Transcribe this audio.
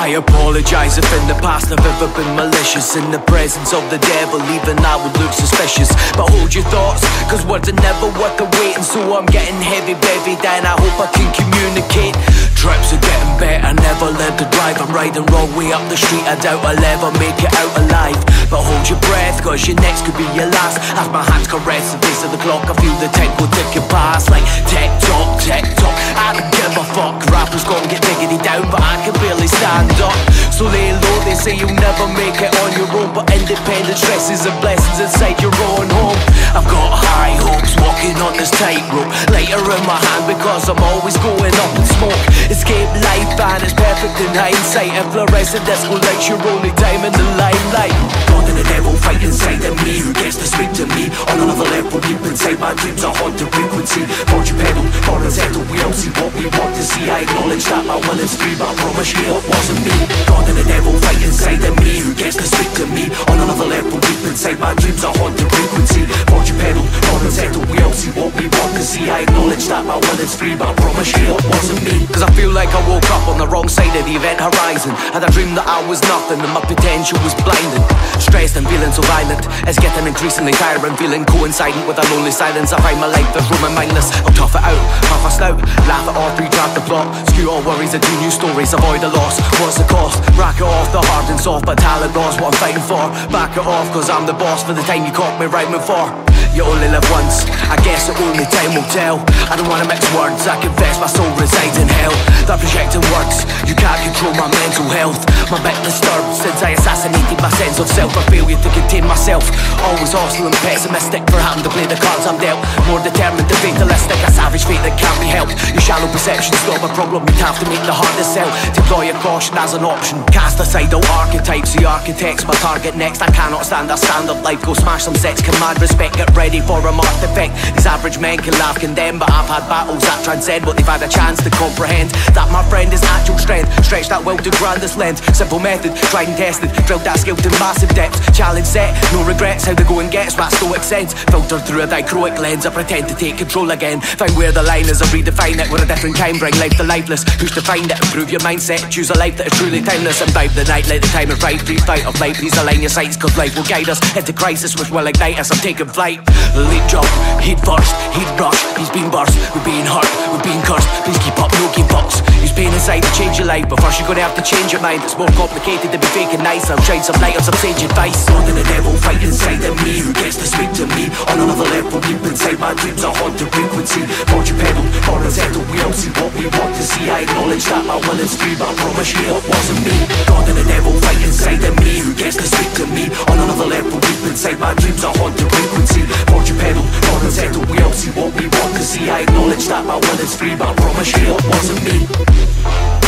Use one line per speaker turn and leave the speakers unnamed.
I apologize if in the past I've ever been malicious. In the presence of the devil, even I would look suspicious. But hold your thoughts, cause words are never worth the wait And so I'm getting heavy, baby, then I hope I can communicate Trips are getting better, never learned to drive. I'm riding wrong way up the street, I doubt I'll ever make it out alive. But hold your breath, cause your next could be your last. As my hands caress the face of the clock, I feel the tempo ticking past. Like tick tock, tick tock, I don't give a fuck Rappers gon' get diggity down, but I can barely stand up. So lay say you'll never make it on your own But independent stresses and blessings inside your own home. I've got high hopes, walking on this tightrope. Lighter in my hand because I'm always going up in smoke. Escape life and it's perfect in hindsight. And fluorescent disco lights your only time in the limelight. God and the devil fight inside of me Who gets to speak to me. On another level deep inside My dreams are haunted frequency. Hold your pedal, for settle, we all see what we want to see. I acknowledge that my will is free But I promise you it wasn't me. God and the devil inside of me Who gets to speak to me. On another level deep inside My dreams are haunted frequency your pedal, see I acknowledge that my will is free But I promise you it wasn't me. Cause I feel like I woke up on the wrong side of the event horizon. And I dreamed that I was nothing and my potential was blinding. Stressed and feeling so violent It's getting increasingly tiring. Feeling coincident with a lonely silence I find my life is roaming mindless. I'll tough it out, puff a snout Laugh at all three, redraft the plot Skew all worries and do new stories Avoid the loss, what's the cost? Rack it off, the hard and soft But talent lost, what I'm fighting for? Back it off, cause I'm the boss For the time you caught me rhyming for you only live once, I guess the only time will tell. I don't wanna mix words, I confess my soul resides in hell. That projecting works, you can't control my mental health. My bit disturbed since I assassinated my sense of self. A failure to contain myself, always hostile and pessimistic. For having to play the cards I'm dealt. More determined than fatalistic, a savage fate that can't be helped. Your shallow perception's not my problem, you'd have to make the hardest sell. Deploy a caution as an option, cast aside all archetypes. The architect's my target. Next, I cannot stand a stand-up life. Go smash some sets, command respect, get ready for a marked effect. These average men can laugh, condemn But I've had battles that transcend. What they've had a chance to comprehend That my friend is actual strength Stretch that will to grandest length Simple method, tried and tested. Drilled that skill to massive depths Challenge set, no regrets. How the going gets, my stoic sense. Filtered through a dichroic lens. I pretend to take control again. Find where the line is, I redefine it We're a different kind, bring life to lifeless. Push to find it, improve your mindset. Choose a life that is truly timeless. Imbibe the night, let the time right Breathe out of light, please align your sights Cause life will guide us. Into crisis Which will ignite us, I'm taking flight. Lead jump, heat first, heat rush He's been burst, we're being hurt, we're being cursed life first you're gonna have to change your mind. It's more complicated than be faking nice. I'll shine some light on some sage advice. God and the devil fight inside of me. Who gets to speak to me on another level? Deep inside my dreams are haunted frequency. Hold your pedal, horizontal We all see what we want to see. I acknowledge that my will is free But I promise you it wasn't me. God and the devil fight inside of me. Who gets to speak to me on another level? Deep inside my dreams are haunted frequency. Hold your pedal, horizontal We all see what we want to see. I acknowledge that my will is free But I promise you it wasn't me